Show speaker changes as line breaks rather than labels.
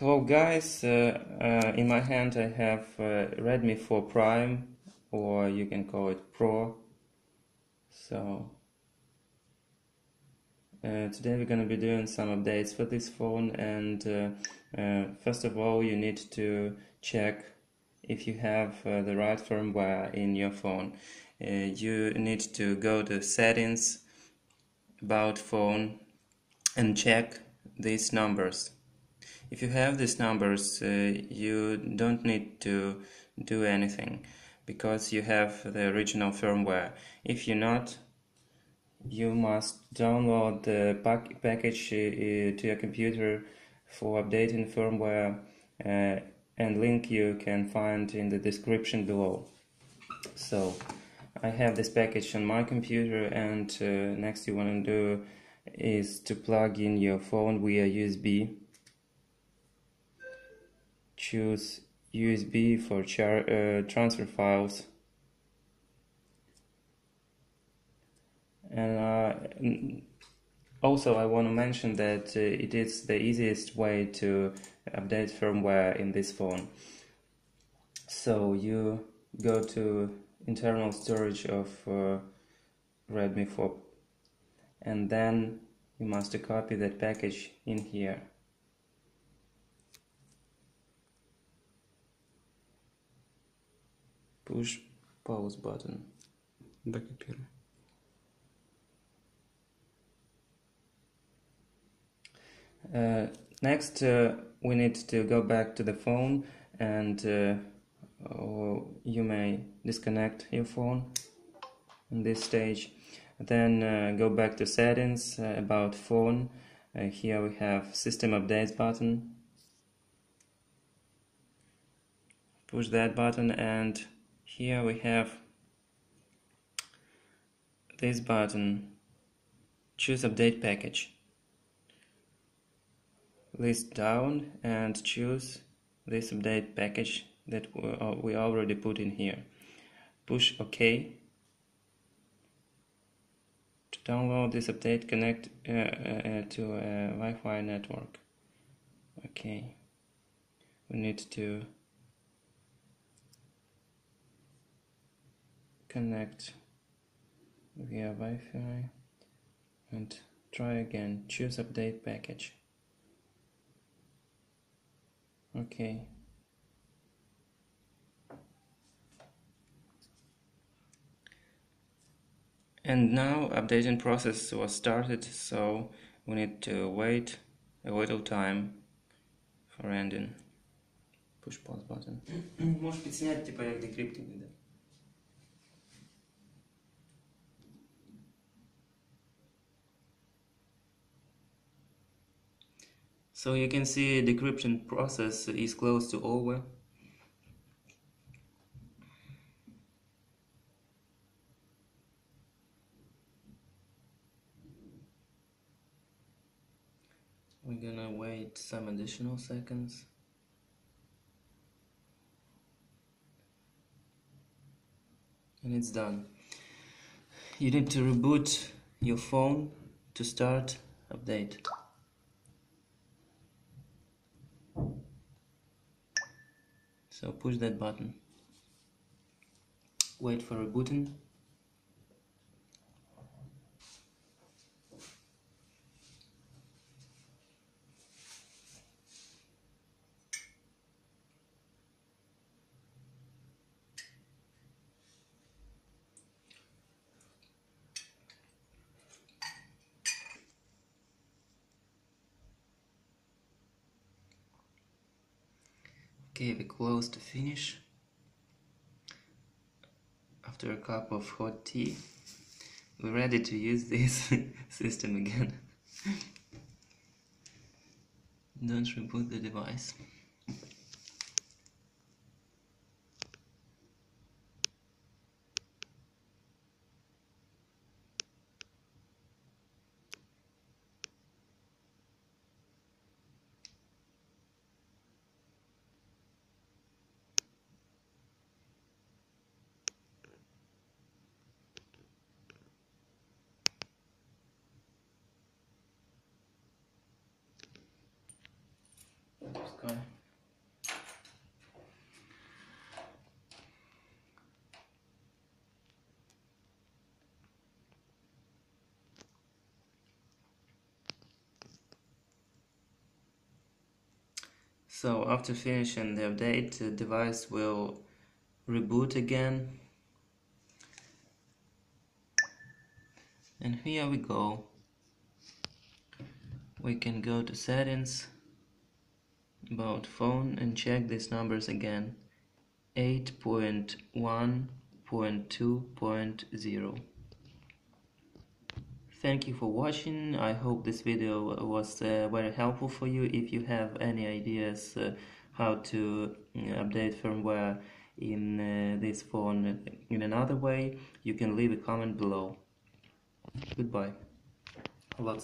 Hello guys, uh, uh, in my hand I have uh, Redmi 4 Prime or you can call it Pro. So uh, today we're gonna be doing some updates for this phone and uh, uh, first of all you need to check if you have the right firmware in your phone. you need to go to settings, about phone and check these numbers if you have these numbers uh, you don't need to do anything because you have the original firmware. If you not you must download the pack package uh, to your computer for updating firmware uh, and link you can find in the description below. So I have this package on my computer and uh, next you want to do is to plug in your phone via USB choose USB for uh, transfer files. And uh, also I want to mention that uh, it is the easiest way to update firmware in this phone. So you go to internal storage of uh, Redmi 4 and then you must copy that package in here push pause button.
Докопируй.
Uh, next, uh, we need to go back to the phone and uh, you may disconnect your phone in this stage. Then uh, go back to settings, uh, about phone. Uh, here we have system updates button. Push that button and here we have this button choose update package. List down and choose this update package that we already put in here. Push OK. To download this update connect uh, uh, to a Wi-Fi network. Okay we need to connect via Wi-Fi and try again choose update package okay and now updating process was started so we need to wait a little time for ending push pause button
Можешь подснять типа як декриптинг, да?
So you can see decryption process is close to over. We're gonna wait some additional seconds. And it's done. You need to reboot your phone to start update. So push that button. Wait for rebooting Okay, we close to finish. After a cup of hot tea, we're ready to use this system again. Don't reboot the device. So after finishing the update, the device will reboot again. And here we go. We can go to settings, about phone and check these numbers again. 8.1.2.0 Thank you for watching. I hope this video was uh, very helpful for you. If you have any ideas uh, how to uh, update firmware in uh, this phone in another way, you can leave a comment below. Goodbye. Lots